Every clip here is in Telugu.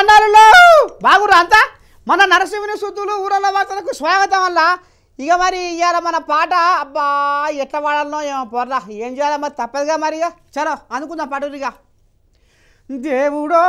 తండాలలో బాగురా అంతా? మన నరసింహుని శుద్ధులు ఊరల వార్తలకు స్వాగతం వల్ల ఇక మరి ఇవాళ మన పాట. అబ్బా ఎట్లా పాడాలనో ఏమో పొర్రా. ఏం చేయాలి మరి తప్పదుగా మరి ఇక. చలో అనుకుందాం పడురిగా దేవుడో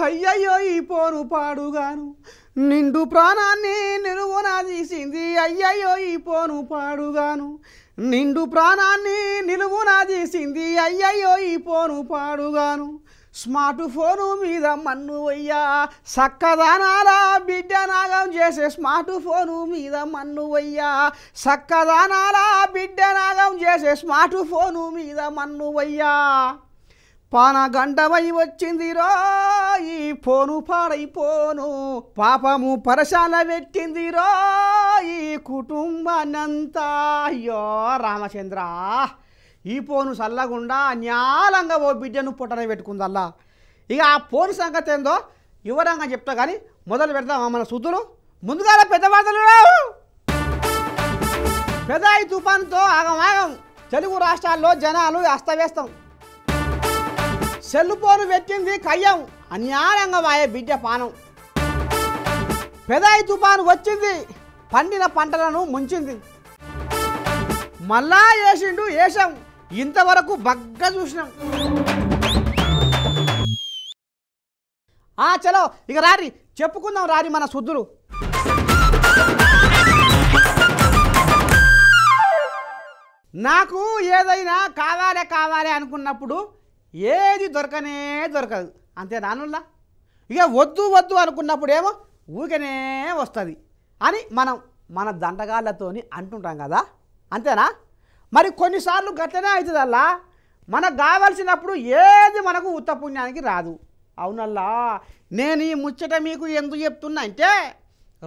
అయ్యయ్యో ఈ పోరు పాడుగాను. నిండు ప్రాణాన్ని నిలువున తీసింది అయ్యయ్యో ఈ పోను పాడుగాను. నిండు ప్రాణాన్ని నిలువున తీసింది అయ్యయ్యో ఈ పోను పాడుగాను. స్మార్ట్ ఫోను మీద మన్ను వయ్యా. సక్కదానాల బిడ్డ నాగం చేసే స్మార్ట్ ఫోను మీద మన్ను వయ్యా. సక్కదానాల బిడ్డ నాగం చేసే స్మార్ట్ ఫోను మీద మన్ను వయ్యా. పాన వచ్చిందిరా ఈ పోను పాడైపోను. పాపము పరశాల పెట్టిందిరా ఈ కుటుంబాన్నంతా అయ్యో రామచంద్ర ఈ పోను చల్లగుండా న్యాలంగా ఓ బిడ్డను పుట్టన పెట్టుకుందల్లా. ఇక ఆ పోను సంగతి ఏందో వివరంగా చెప్తా కానీ మొదలు పెడతాం మన సుద్దులు. ముందుగా పెద్ద వార్తలు రావు పెదాయి తుఫాన్తో ఆగం తెలుగు రాష్ట్రాల్లో జనాలు అస్తవ్యస్తం. సెల్లు పోను పెట్టింది కయ్యం. అన్యాయంగా వాయే బిడ్డ పానం. పెదాయి తుఫాను వచ్చింది పండిన పంటలను ముంచింది. మళ్ళా వేసిండు వేసాం ఇంతవరకు బగ్గ చూసినాం. ఆ చలో ఇక రారి చెప్పుకుందాం రారి మన శుద్ధులు. నాకు ఏదైనా కావాలే కావాలి అనుకున్నప్పుడు ఏది దొరకనే దొరకదు. అంతే నానుల్లా? ఇక వద్దు వద్దు అనుకున్నప్పుడు ఏమో ఊకనే వస్తుంది. అని మనం మన దండగాళ్ళతోని అంటుంటాం కదా? అంతేనా? మరి కొన్నిసార్లు గట్లనే అవుతుంది అల్లా మనకు కావలసినప్పుడు ఏది మనకు ఉత్తపుణ్యానికి రాదు. అవునల్లా? నేను ఈ ముచ్చట మీకు ఎందుకు చెప్తున్నా అంటే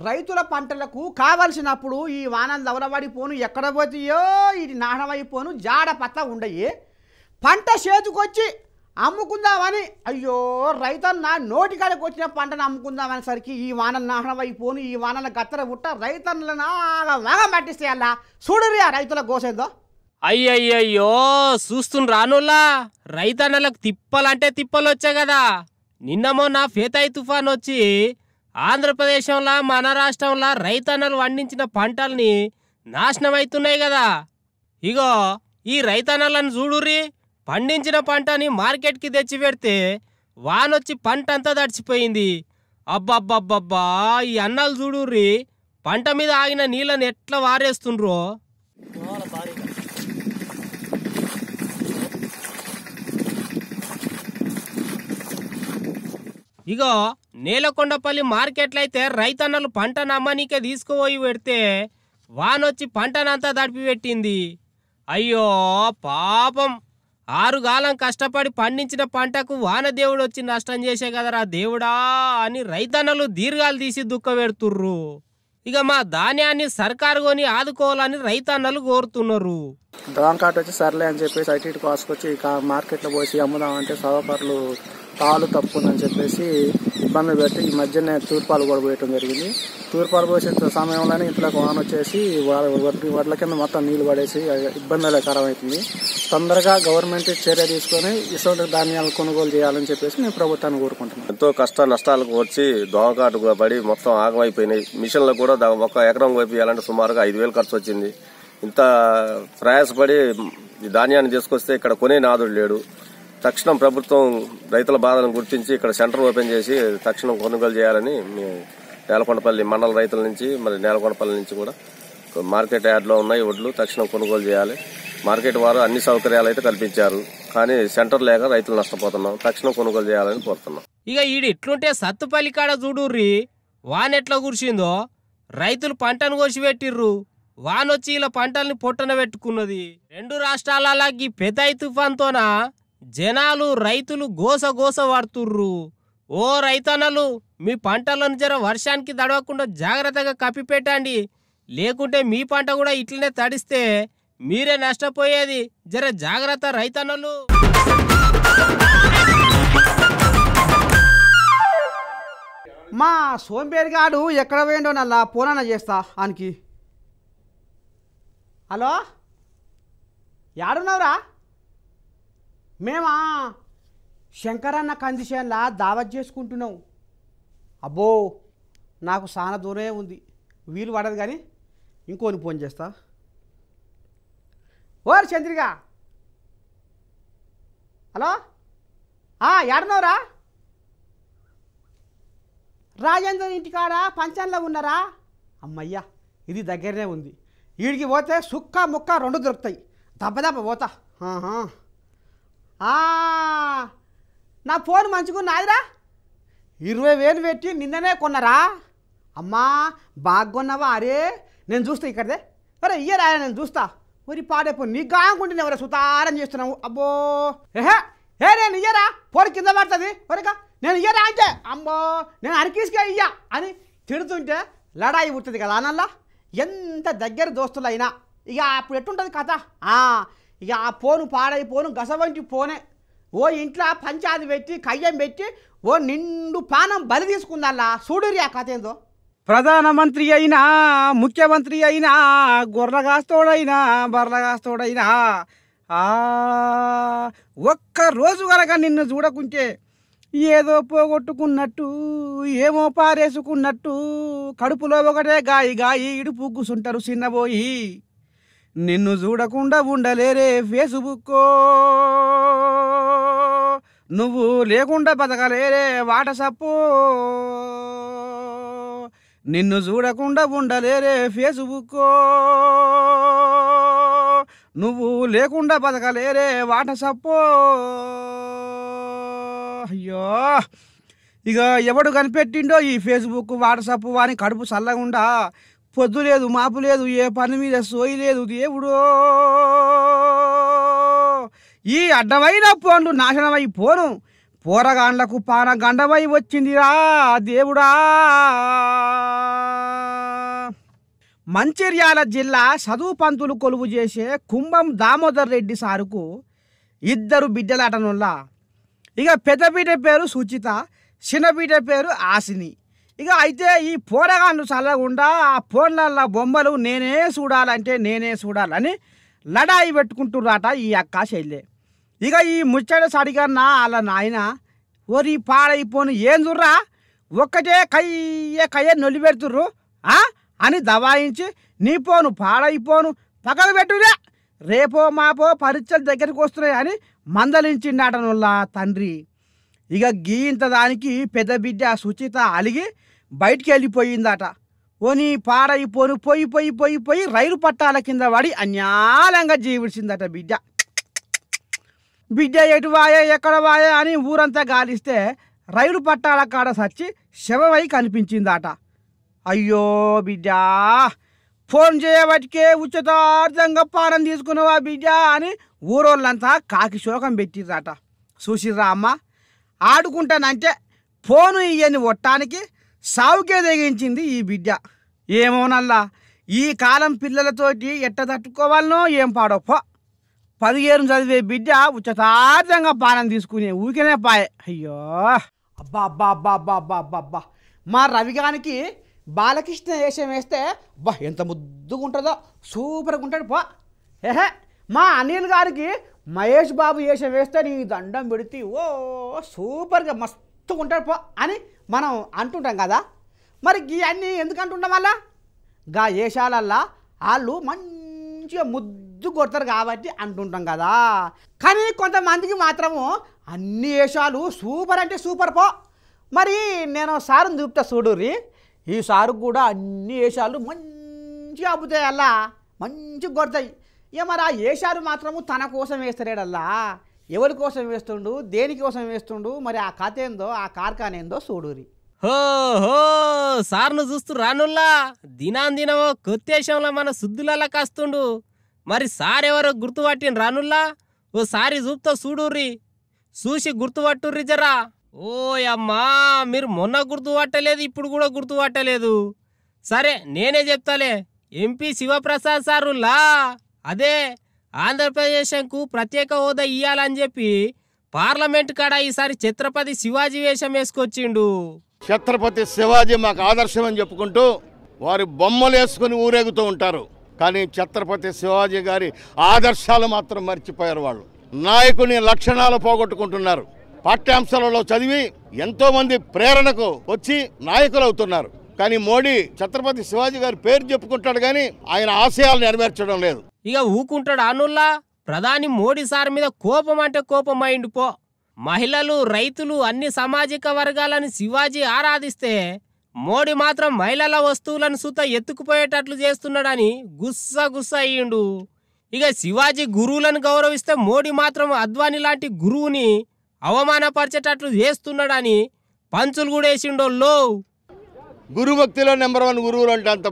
రైతుల పంటలకు కావలసినప్పుడు ఈ వానలు దవలబడిపోను ఎక్కడ పోతాయో ఇది నాశనమైపోను జాడ పత్త ఉండయి. పంట చేతికొచ్చి అమ్ముకుందామని. అయ్యో రైతన్న నోటికాడికి వచ్చిన పంటను అమ్ముకుందామనేసరికి ఈ వానలు నాశనం అయిపోను ఈ వానల గత్తర పుట్ట రైతన్నలను వేగ వాగం పట్టిస్తే అలా. చూడురి ఆ రైతుల గోసేందో అయ్యయ్యయ్యో చూస్తున్న రానుల్లా? రైతన్నలకు తిప్పలంటే తిప్పలు వచ్చాయి కదా. నిన్న మొన్న ఫేతాయి తుఫాన్ వచ్చి ఆంధ్రప్రదేశంలో మన రాష్ట్రంలో రైతన్నలు పండించిన పంటల్ని నాశనం అవుతున్నాయి కదా. ఇగో ఈ రైతన్నలను చూడుర్రీ పండించిన పంటని మార్కెట్కి తెచ్చి పెడితే వానొచ్చి పంట అంతా తడిచిపోయింది. అబ్బబ్బబ్బబ్బా ఈ అన్నాలు చూడుర్రి పంట మీద ఆగిన నీళ్ళని ఎట్లా వారేస్తుండ్రో? ఇగో నేలకొండపల్లి మార్కెట్లో అయితే రైతన్నలు పంట నమ్మనీకే తీసుకుపోయి పెడితే వానొచ్చి పంటనంతా తడిపి పెట్టింది అయ్యో పాపం. ఆరుగాలం కష్టపడి పండించిన పంటకు వానదేవుడు వచ్చి నష్టం చేసే కదరా దేవుడా అని రైతన్నలు దీర్ఘాలు తీసి దుఃఖ పెడుతుర్రు ఇక మా ధాన్యాన్ని సర్కారు కొని ఆదుకోవాలని రైతన్నలు కోరుతున్నారు. కాట్ వచ్చి సర్లే అని చెప్పేసి అటు ఇటు కాసుకొచ్చి మార్కెట్లో పోసి అమ్ముదామంటే సహకారులు తాలు తప్పుందని చెప్పేసి ఇబ్బంది పెట్టి ఈ మధ్యనే తూర్పాలు కూడా పోయటం జరిగింది. తూర్పాలు పోసే సమయంలోనే ఇంట్లోకి వాన వచ్చేసి వా- వడ్ల కింద మొత్తం నీళ్ళు పడేసి ఇబ్బందులకరం అవుతుంది తొందరగా గవర్నమెంట్ చర్య తీసుకొని ఇటువంటి ధాన్యాలు కొనుగోలు చేయాలని చెప్పేసి నేను ప్రభుత్వాన్ని కోరుకుంటున్నాను ఎంతో కష్ట నష్టాలకు వచ్చి దోమకాటుగా పడి మొత్తం ఆగమైపోయినాయి. మిషన్లు కూడా ఒక ఎకరం వైపు సుమారుగా ఐదు వేలు ఖర్చు వచ్చింది. ఇంత ప్రయాసపడి ఈ ధాన్యాన్ని తీసుకొస్తే ఇక్కడ కొనే నాదుడు లేడు. తక్షణం ప్రభుత్వం రైతుల బాధలను గుర్తించి ఇక్కడ సెంటర్ ఓపెన్ చేసి తక్షణం కొనుగోలు చేయాలని మేము నేలకొండపల్లి మండల రైతుల నుంచి మరి నేలకొండపల్లి నుంచి కూడా మార్కెట్ యార్డ్లో ఉన్నాయి వడ్లు తక్షణం కొనుగోలు చేయాలి. మార్కెట్ వారు అన్ని సౌకర్యాలు అయితే కల్పించారు. కానీ సెంటర్ లేక రైతులు నష్టపోతున్నాం. తక్షణం కొనుగోలు చేయాలని కోరుతున్నాం. ఇక ఈడు ఇట్లుంటే సత్తుపల్లి కాడ చూడుర్రి వానెట్లా కురిసిందో రైతులు పంటను కోసిపెట్టిర్రు. వానొచ్చి ఇలా పంటల్ని పొట్టన పెట్టుకున్నది. రెండు రాష్ట్రాలలో ఈ పెదాయి తుఫాన్తోన జనాలు రైతులు గోస గోస పడుతుర్రు ఓ రైతన్నలు మీ పంటలను జర వర్షానికి తడవకుండా జాగ్రత్తగా కప్పిపెట్టండి. లేకుంటే మీ పంట కూడా ఇట్లనే తడిస్తే మీరే నష్టపోయేది. జర జాగ్రత్త రైతన్నలు. మా సోంపేరిగాడు ఎక్కడ పోయిండో నల్లా పోనన్న చేస్తా ఆనికి. హలో? యాడున్నావురా? మేమా? శంకరన్న కందిసేన్లా దావత్ చేసుకుంటున్నాం. అబ్బో నాకు చాలా దూరమే ఉంది. వీలు పడదు కానీ ఇంకోని ఫోన్ చేస్తా. ఓరు చంద్రిగా! హలో? యాడున్నావురా రాజేంద్ర ఇంటికాడ పంచంలో ఉన్నారా? అమ్మయ్యా ఇది దగ్గరనే ఉంది. వీడికి పోతే సుక్క ముక్క రెండు దొరుకుతాయి. దెబ్బ దెబ్బ పోతా. నా ఫోన్ మంచిగా ఇరవై వేలు పెట్టి నిన్ననే కొన్నారా? అమ్మా బాగా అరే నేను చూస్తా ఇక్కడదే. అరే ఇయ్యరా నేను చూస్తా. మరి పాడైపో నీ కాకుంటే ఎవరో సుతారం చేస్తున్నావు? అబ్బో. ఏహే ఏ నేను ఇయ్యరా? పోరు కింద పడుతుంది. ఒరేక నేను ఇయ్యరా అంటే? అమ్మో నేను అరికీసుకే ఇయ్యా అని తిడుతుంటే లడాయి పుట్టింది కదా అనల్లా ఎంత దగ్గర దోస్తులైనా. ఇక అప్పుడు ఎట్టుంటుంది కథ? ఆ, ఇక ఆ పోను పాడైపోను గసవంటి పోనే. ఓ ఇంట్లో పంచాది పెట్టి కయ్యం పెట్టి ఓ నిండు పానం బలి తీసుకుందల్లా. చూడురి ఆ కథ ఏందో? ప్రధానమంత్రి అయినా ముఖ్యమంత్రి అయినా గొర్రగాస్తోడైనా బర్రగాస్తోడైనా. ఆ ఒక్క రోజు కనుక నిన్ను చూడకుంటే ఏదో పోగొట్టుకున్నట్టు ఏమో పారేసుకున్నట్టు కడుపులో ఒకటే గాయి గాయి ఇడుపు కూసుంటారు చిన్నబోయి నిన్ను చూడకుండా ఉండలేరే ఫేస్బుక్కో. నువ్వు లేకుండా బతకలేరే వాటసప్పు. నిన్ను చూడకుండా ఉండలేరే ఫేస్బుక్కో. నువ్వు లేకుండా బతకలేరే వాటసప్పు. అయ్యో. ఇక ఎవడు కనిపెట్టిండో ఈ ఫేస్బుక్ వాట్సాప్ వాని కడుపు చల్లగుండా. పొద్దు లేదు మాపు లేదు ఏ పని మీద సోయి లేదు దేవుడో. ఈ అడ్డమైన పోన్లు నాశనమై పోను. పోరగాండ్లకు పాన గండమై వచ్చిందిరా దేవుడా. మంచిర్యాల జిల్లా చదువు పంతులు కొలువు చేసే కుంభం దామోదర్ రెడ్డి సారుకు ఇద్దరు బిడ్డలాటనుల్లా ఇక పెద్దపీట పేరు సుచిత చిన్నపీట పేరు ఆసిని. ఇక అయితే ఈ పోరగాళ్ళు చల్లకుండా ఆ ఫోన్లల్ల బొమ్మలు నేనే చూడాలంటే నేనే చూడాలని లడాయి పెట్టుకుంటుర్రాట ఈ అక్క చెల్లె ఇక ఈ ముచ్చట సడిగన్నా వాళ్ళ నాయన ఓరి పాడైపోను ఏం చూర్రా ఒక్కటే కయ్యే కయ్యే నొలిపెడుతుర్రు ఆ? అని దబాయించి నీ పోను పాడైపోను పక్కకు పెట్టురే రేపో మాపో పరీక్షలు దగ్గరికి వస్తున్నాయి అని మందలించిండాట నుల్లా తండ్రి. ఇక గీంత దానికి పెద్ద బిడ్డ సుచిత అలిగి బయటికి వెళ్ళిపోయిందట ఓని పాడైపోను పోయి పోయి పోయి పోయి రైలు పట్టాల కింద పడి అన్యాలంగా జీవించిందట బిడ్డ. బిడ్డ ఎటు వాయే ఎక్కడ వాయే అని ఊరంతా గాలిస్తే రైలు పట్టాల కాడ సచ్చి శవమై కనిపించిందట. అయ్యో బిడ్డ ఫోన్ చేయబట్టికే ఉచితార్థంగా పానం తీసుకున్నావా బిడ్డ అని ఊరోళ్ళంతా కాకి శోకం పెట్టిరట చూసిర్రా అమ్మ? ఆడుకుంటానంటే ఫోను ఇయ్యని ఒట్టానికి సావుకే తెగించింది ఈ బిడ్డ. ఏమోనల్లా ఈ కాలం పిల్లలతోటి ఎట్ట తట్టుకోవాలనో ఏం పాడో పో. పదిహేను చదివే బిడ్డ ఉచితార్థంగా పానం తీసుకునే ఊరికనే పాయే. అయ్యో! అబ్బా అబ్బా అబ్బా అబ్బా అబ్బా అబ్బా అబ్బా. మా రవిగానికి బాలకృష్ణ వేషం వేస్తే అబ్బా ఎంత ముద్దుగా ఉంటుందో సూపర్గా ఉంటాడు పో. ఏహే మా అనిల్ గారికి మహేష్ బాబు వేషం వేస్తే నీ దండం పెడితే ఓ సూపర్గా మస్తుగా ఉంటాడు పో అని మనం అంటుంటాం కదా. మరి ఇవన్నీ ఎందుకు అంటుంటాం వల్ల గా వేషాలల్లా వాళ్ళు మంచిగా ముద్దు కొడతారు కాబట్టి అంటుంటాం కదా. కానీ కొంతమందికి మాత్రము అన్ని వేషాలు సూపర్ అంటే సూపర్ పో. మరి నేను సారుని చూపుతా చూడుర్రి. ఈ సారు కూడా అన్ని వేషాలు మంచిగా అబ్బుతాయి అల్లా మంచిగా కొడతాయి. ఇక మరి ఆ మాత్రము తన కోసం వేస్తారేడల్లా ఎవరి కోసం వేస్తుండు? దేనికోసం వేస్తుండు? మరి ఆ కథ ఏందో ఆ కార్ఖాన ఏందో చూడురి హో హో సార్ను చూస్తూ రానుల్లా? దినాందినమో కొత్తేశంలో మన శుద్ధులలా కాస్తుండు. మరి సార్ ఎవరో గుర్తుపట్టిన రానుల్లా? ఓ సారి చూపుతో చూడుర్రి. చూసి గుర్తుపట్టుర్రి జరా. ఓయమ్మా మీరు మొన్న గుర్తుపట్టలేదు ఇప్పుడు కూడా గుర్తుపట్టలేదు. సరే నేనే చెప్తాలే. ఎంపీ శివప్రసాద్ సారులా అదే ఆంధ్రప్రదేశ్కు ప్రత్యేక హోదా ఇయ్యాలని చెప్పి పార్లమెంట్ కాడ ఈసారి ఛత్రపతి శివాజీ వేషం వేసుకొచ్చిండు. ఛత్రపతి శివాజీ మాకు ఆదర్శం అని చెప్పుకుంటూ వారి బొమ్మలు వేసుకుని ఊరేగుతూ ఉంటారు. కానీ ఛత్రపతి శివాజీ గారి ఆదర్శాలు మాత్రం మర్చిపోయారు వాళ్ళు. నాయకుని లక్షణాలు పోగొట్టుకుంటున్నారు. పాఠ్యాంశాలలో చదివి ఎంతో మంది ప్రేరణకు వచ్చి నాయకులు అవుతున్నారు కానీ మోడీ ఛత్రపతి శివాజీ గారి పేరు చెప్పుకుంటాడు కానీ ఆయన ఆశయాలు నెరవేర్చడం లేదు. ఇక ఊకుంటాడు అనుల్లా ప్రధాని మోడీ సార్ మీద కోపం అంటే కోపం అయిండిపో మహిళలు రైతులు అన్ని సామాజిక వర్గాలను శివాజీ ఆరాధిస్తే మోడీ మాత్రం మహిళల వస్తువులను సుత ఎత్తుకుపోయేటట్లు చేస్తున్నాడని గుస్స గుస్స అయ్యిండు. ఇక శివాజీ గురువులను గౌరవిస్తే మోడీ మాత్రం అద్వాని లాంటి గురువుని అవమానపరిచేటట్లు చేస్తున్నాడని పంచులు కూడా వేసిండోళ్ళు గురుభక్తిలో నెంబర్ వన్ గురువులు అంటే అంత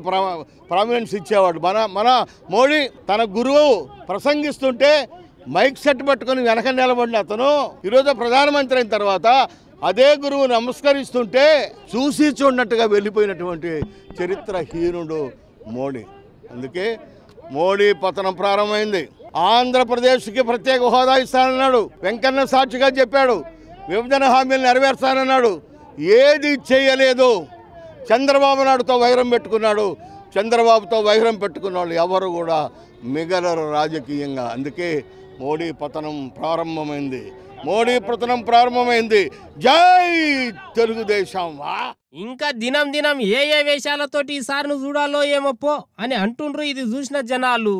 ప్రామినెన్స్ ఇచ్చేవాడు. మన మన మోడీ తన గురువు ప్రసంగిస్తుంటే మైక్ సెట్ పట్టుకొని వెనక నిలబడిన అతను ఈరోజు ప్రధానమంత్రి అయిన తర్వాత అదే గురువు నమస్కరిస్తుంటే చూసి చూడనట్టుగా వెళ్ళిపోయినటువంటి చరిత్రహీనుడు మోడీ. అందుకే మోడీ పతనం ప్రారంభమైంది. ఆంధ్రప్రదేశ్కి ప్రత్యేక హోదా ఇస్తానన్నాడు. వెంకన్న సాక్షిగా చెప్పాడు. విభజన హామీలు నెరవేర్స్తానన్నాడు. ఏది చేయలేదు. చంద్రబాబు నాయుడుతో వైరం పెట్టుకున్నాడు. చంద్రబాబుతో వైరం పెట్టుకున్న వాళ్ళు ఎవరు కూడా మిగలరు రాజకీయంగా. అందుకే మోడీ పతనం ప్రారంభమైంది. మోడీ పతనం ప్రారంభమైంది. జై తెలుగుదేశం. వా ఇంకా దినం దినం ఏ ఏ వేషాలతోటి ఈసారిను చూడాలో ఏమో పో అని అంటుండ్రు ఇది చూసిన జనాలు.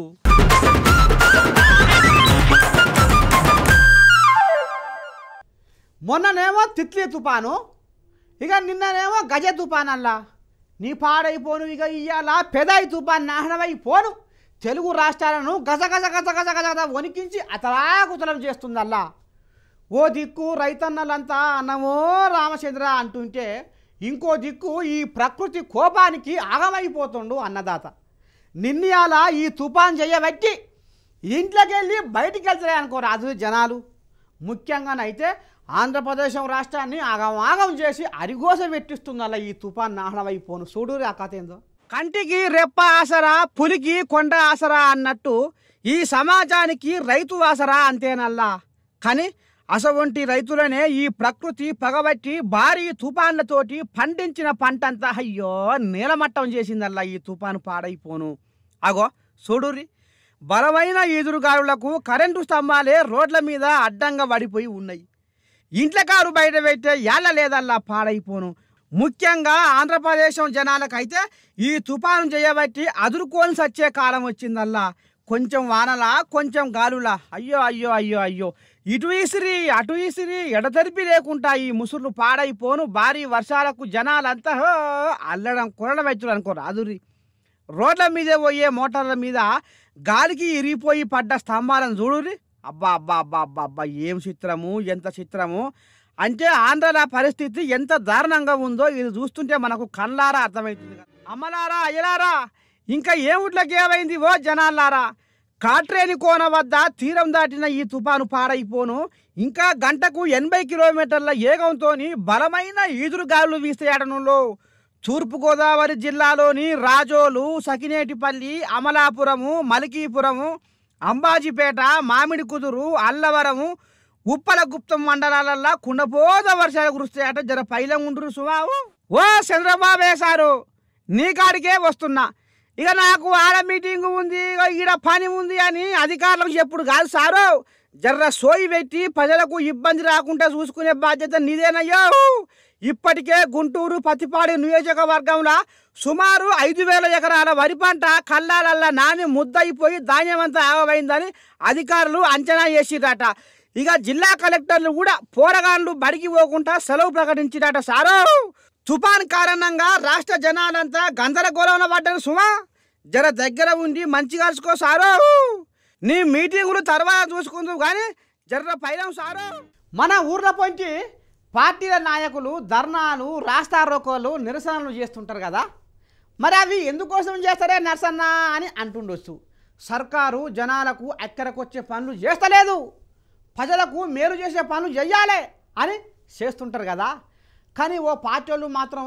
మొన్ననేమో తిత్లీ తుపాను ఇక నిన్ననేమో గజ తుఫానల్లా నీ పాడైపోను ఇక ఇయ్యాల పెదాయి తుఫాన్ నాహనమైపోను. తెలుగు రాష్ట్రాలను గజ గజ గజ గజ గజ వణికించి అతలాకుతలం చేస్తుందల్లా. ఓ దిక్కు రైతన్నలంతా అన్నమో రామచంద్ర అంటుంటే ఇంకో దిక్కు ఈ ప్రకృతి కోపానికి ఆగమైపోతుండు అన్నదాత. నిన్నయాల ఈ తుఫాన్ చేయబట్టి ఇంట్లోకి వెళ్ళి బయటికి వెళ్తారే అనుకోరాదు జనాలు. ముఖ్యంగానైతే ఆంధ్రప్రదేశ్ రాష్ట్రాన్ని ఆగం ఆగం చేసి అరిగోస పెట్టిస్తుందల్ల ఈ తుఫాన్ నాహనమైపోను. చూడు ఆ కథ ఏందో? కంటికి రెప్ప ఆసరా పులికి కొండ ఆసరా అన్నట్టు ఈ సమాజానికి రైతు ఆసరా అంతేనల్లా. కానీ అసవంటి రైతులనే ఈ ప్రకృతి పగబట్టి భారీ తుఫాన్లతోటి పండించిన పంటంతా అయ్యో నీలమట్టం చేసిందల్లా ఈ తుఫాను పాడైపోను. అగో చూడుర్రి బలమైన ఈదురుగాలులకు కరెంటు స్తంభాలే రోడ్ల మీద అడ్డంగా పడిపోయి ఉన్నాయి. ఇంట్ల కారు బయట పెట్టే ఎల్ల లేదల్లా పాడైపోను. ముఖ్యంగా ఆంధ్రప్రదేశం జనాలకైతే ఈ తుఫాను చేయబట్టి అదురుకోని సచ్చే కాలం వచ్చిందల్లా. కొంచెం వానలా కొంచెం గాలులా. అయ్యో అయ్యో అయ్యో అయ్యో. ఇటు ఇసిరి అటు ఇసిరి ఎడతెరిపి లేకుండా ఈ ముసుర్లు పాడైపోను. భారీ వర్షాలకు జనాలంతా అల్లడం కొరడం వచ్చుడు అనుకో అదురి. రోడ్ల మీదే పోయే మోటార్ల మీద గాలికి ఇరిగిపోయి పడ్డ స్తంభాలను చూడురి అబ్బా అబ్బా అబ్బా అబ్బా అబ్బా ఏం చిత్రము ఎంత చిత్రము? అంటే ఆంధ్రాల పరిస్థితి ఎంత దారుణంగా ఉందో ఇది చూస్తుంటే మనకు కళ్ళారా అర్థమవుతుంది అమ్మలారా అయ్యలారా ఇంకా ఏ ఊట్లకి ఏమైంది? ఓ జనాలారా కాట్రేని కోన వద్ద తీరం దాటిన ఈ తుఫాను పాడైపోను ఇంకా గంటకు ఎనభై కిలోమీటర్ల ఏగంతోని బలమైన ఈదురుగాలు వీస్తాయటనులో తూర్పుగోదావరి జిల్లాలోని రాజోలు సకినేటిపల్లి అమలాపురము మలికీపురము అంబాజీపేట మామిడి కుదురు అల్లవరము ఉప్పలగుప్తం మండలాలల్లో మండలాలల్లా కుండపోత వర్షాలు కురుస్తాయట. జర పైలం ఉండ్రు సుమావు ఓ చంద్రబాబే సారు నీ కాడికే వస్తున్నా. ఇక నాకు ఆడ మీటింగ్ ఉంది ఇక ఈడ పని ఉంది అని అధికారులకు చెప్పుడు కాదు సారు. జర్ర సోయి పెట్టి ప్రజలకు ఇబ్బంది రాకుండా చూసుకునే బాధ్యత నీదేనయ్యో. ఇప్పటికే గుంటూరు పత్తిపాడు నియోజకవర్గంలో సుమారు ఐదు వేల ఎకరాల వరి పంట కళ్ళాలల్లా నాని ముద్దయిపోయి ధాన్యమంతా ఆగమైందని అధికారులు అంచనా వేసిరట. ఇక జిల్లా కలెక్టర్లు కూడా పోరగాళ్ళు బడికి పోకుండా సెలవు ప్రకటించిరట సారో. తుఫాన్ కారణంగా రాష్ట్ర జనాలంతా గందరగోళంలో పడ్డారు సుమా. జర దగ్గర ఉండి మంచి కలుసుకో సారో. నీ మీటింగులు తర్వాత చూసుకుందాం కానీ జర్ర పైలం సారో. మన ఊర్లో పొంచి పార్టీల నాయకులు ధర్నాలు రాస్తారోకోలు నిరసనలు చేస్తుంటారు కదా. మరి అవి ఎందుకోసం చేస్తారే నరసన్న అని అంటుండొచ్చు. సర్కారు జనాలకు అక్కడికొచ్చే పనులు చేస్తలేదు. ప్రజలకు మేలు చేసే పనులు చెయ్యాలి అని చేస్తుంటారు కదా. కానీ ఓ పార్టీ వాళ్ళు మాత్రం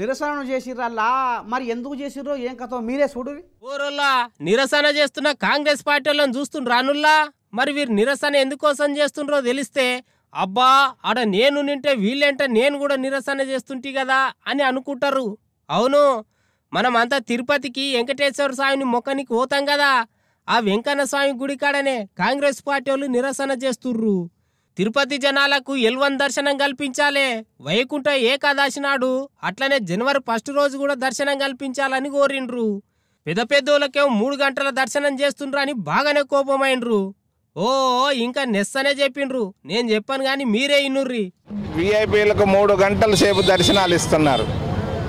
నిరసనలు చేసిర్రల్లా. మరి ఎందుకు చేసిర్రో ఏం కథ మీరే చూడు. ఊరల్లా నిరసన చేస్తున్న కాంగ్రెస్ పార్టీ వాళ్ళని చూస్తుండ్రు రానుల్లా? మరి వీరు నిరసన ఎందుకోసం చేస్తుండ్రో తెలిస్తే అబ్బా ఆడ నేను నింటే వీళ్ళంటే నేను కూడా నిరసన చేస్తుంటి కదా అని అనుకుంటారు. అవును మనమంతా తిరుపతికి వెంకటేశ్వర స్వామిని మొక్కనికి పోతాం కదా ఆ వెంకన్న స్వామి గుడి కాడనే కాంగ్రెస్ పార్టీ వాళ్ళు నిరసన చేస్తుర్రు. తిరుపతి జనాలకు ఎల్వన్ దర్శనం కల్పించాలే. వైకుంఠ ఏకాదశి నాడు అట్లనే జనవరి ఫస్ట్ రోజు కూడా దర్శనం కల్పించాలని కోరిండ్రు. పెద్ద పెద్దోళ్ళకేమో మూడు గంటల దర్శనం చేస్తుండ్రు అని బాగానే కోపమైండ్రు. ఓ ఇంకా నెస్సనే చెప్పిండ్రు. నేను చెప్పాను కానీ మీరే ఇన్నుర్రి. విఐపీలకు మూడు గంటల సేపు దర్శనాలు ఇస్తున్నారు.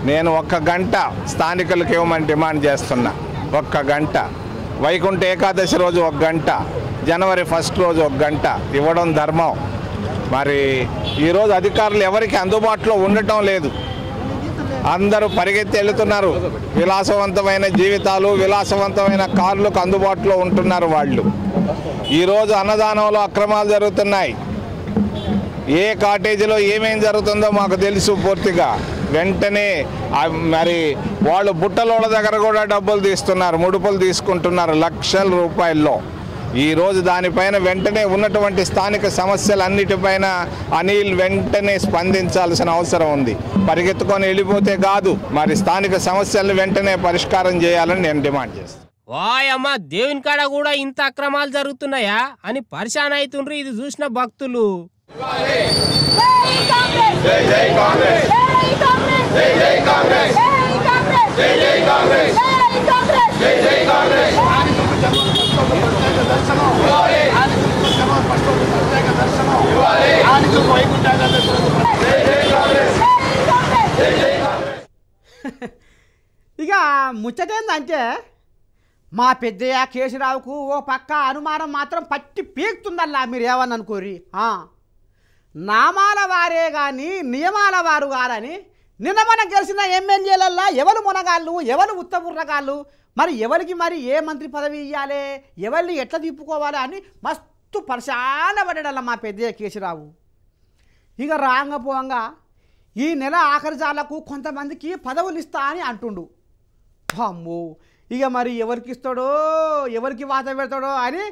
నేను ఒక్క గంట స్థానికులకు ఇవ్వమని డిమాండ్ చేస్తున్నా. ఒక్క గంట. వైకుంఠ ఏకాదశి రోజు ఒక గంట. జనవరి ఫస్ట్ రోజు ఒక గంట. ఇవ్వడం ధర్మం. మరి ఈరోజు అధికారులు ఎవరికి అందుబాటులో ఉండటం లేదు. అందరూ పరిగెత్తి వెళుతున్నారు. విలాసవంతమైన జీవితాలు విలాసవంతమైన కార్లకు అందుబాటులో ఉంటున్నారు వాళ్ళు. ఈరోజు అన్నదానంలో అక్రమాలు జరుగుతున్నాయి. ఏ కాటేజీలో ఏమేం జరుగుతుందో మాకు తెలుసు పూర్తిగా. వెంటనే మరి వాళ్ళు బుట్టలోళ్ళ దగ్గర కూడా డబ్బులు తీస్తున్నారు ముడుపులు తీసుకుంటున్నారు లక్షల రూపాయల్లో. ఈరోజు దానిపైన వెంటనే ఉన్నటువంటి స్థానిక సమస్యలన్నిటిపైన అనిల్ వెంటనే స్పందించాల్సిన అవసరం ఉంది. పరిగెత్తుకొని వెళ్ళిపోతే కాదు మరి స్థానిక సమస్యలను వెంటనే పరిష్కారం చేయాలని నేను డిమాండ్ చేస్తాను. వాయమ్మ దేవుని కాడ కూడా ఇంత అక్రమాలు జరుగుతున్నాయా అని పరిశాన్ అవుతుండ్రు ఇది చూసిన భక్తులు. ఇక ముచ్చటేందంటే మా పెద్దయ్య కేశరావుకు ఓ పక్క అనుమానం మాత్రం పట్టి పీకుతుందల్లా మీరు ఏమని అనుకోరి నామాల వారే కానీ నియమాల వారు కారని నిన్న మనం గెలిచిన ఎమ్మెల్యేలల్లా ఎవరు మునగాళ్ళు ఎవరు ఉత్తపుర్రగాళ్ళు మరి ఎవరికి మరి ఏ మంత్రి పదవి ఇవ్వాలి ఎవరిని ఎట్లా తిప్పుకోవాలి అని మస్తు పరిశాన పడ్డాడల్లా మా పెద్దయ్య కేశరావు. ఇక రాంగపోంగా ఈ నెల ఆఖరి జాలకు కొంతమందికి పదవులు ఇస్తా అని అంటుండు. అమ్మో! ఇక మరి ఎవరికి ఇస్తాడో ఎవరికి వాత పెడతాడో అని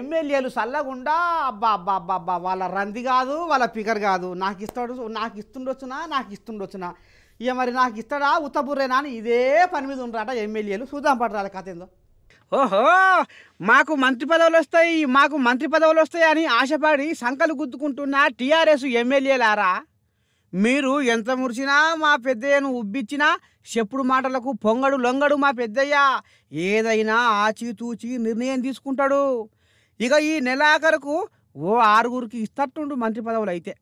ఎమ్మెల్యేలు చల్లగుండా అబ్బా అబ్బా అబ్బా అబ్బా వాళ్ళ రంది కాదు వాళ్ళ పికర్ కాదు. నాకు ఇస్తాడు నాకు ఇస్తుండొచ్చునా నాకు ఇస్తుండొచ్చునా? ఇక మరి నాకు ఇస్తాడా ఉత్తపురేనా అని ఇదే పని మీద ఉండరాట ఎమ్మెల్యేలు. చూద్దాం పడరాలి కథ ఏందో. ఓహో మాకు మంత్రి పదవులు వస్తాయి మాకు మంత్రి పదవులు వస్తాయి అని ఆశపడి సంకలు గుద్దుకుంటున్న టీఆర్ఎస్ ఎమ్మెల్యేలారా? మీరు ఎంత మురిచినా మా పెద్దయ్యను ఉబ్బిచ్చినా చెప్పుడు మాటలకు పొంగడు లొంగడు మా పెద్దయ్య. ఏదైనా ఆచితూచి నిర్ణయం తీసుకుంటాడు. ఇక ఈ నెలాఖరుకు ఓ ఆరుగురికి ఇస్తట్టుండు మంత్రి పదవులు అయితే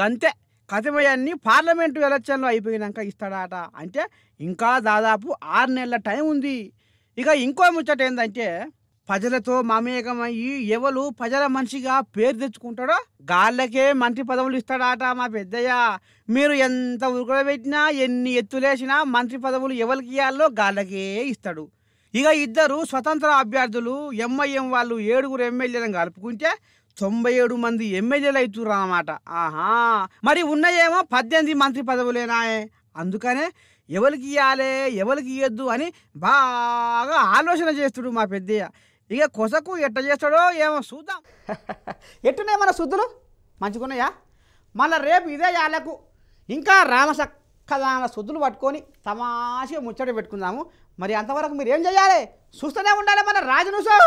గంతే కథమయాన్ని పార్లమెంటు ఎలక్షన్లు అయిపోయినాక ఇస్తాడట. అంటే ఇంకా దాదాపు ఆరు నెలల టైం ఉంది. ఇక ఇంకో ముచ్చట ఏంటంటే ప్రజలతో మమేకమయ్యి ఎవరు ప్రజల మనిషిగా పేరు తెచ్చుకుంటాడో గాళ్ళకే మంత్రి పదవులు ఇస్తాడట మా పెద్దయ్య. మీరు ఎంత ఉరకబెట్టినా ఎన్ని ఎత్తులేసినా మంత్రి పదవులు ఎవరికి ఇవ్వాలో గాళ్ళకే ఇస్తాడు. ఇక ఇద్దరు స్వతంత్ర అభ్యర్థులు ఎంఐఎం వాళ్ళు ఏడుగురు ఎమ్మెల్యేలను కలుపుకుంటే తొంభై ఏడు మంది ఎమ్మెల్యేలు అవుతున్నారు అన్నమాట. ఆహా! మరి ఉన్నాయేమో పద్దెనిమిది మంత్రి పదవులేనాయే. అందుకనే ఎవరికి ఇవ్వాలి ఎవరికి ఇవ్వద్దు అని బాగా ఆలోచన చేస్తుడు మా పెద్దయ్య. ఇక కొసకు ఎట్ట చేస్తాడో ఏమో చూద్దాం. ఎట్టున్నాయి మన శుద్ధులు? మంచుకున్నాయా? మళ్ళా రేపు ఇదే యాలకు. ఇంకా రామసక్కదాన శుద్ధులు పట్టుకొని తమాషగా ముచ్చట పెట్టుకుందాము. మరి అంతవరకు మీరు ఏం చేయాలి? చూస్తూనే ఉండాలి మన రాజనుసో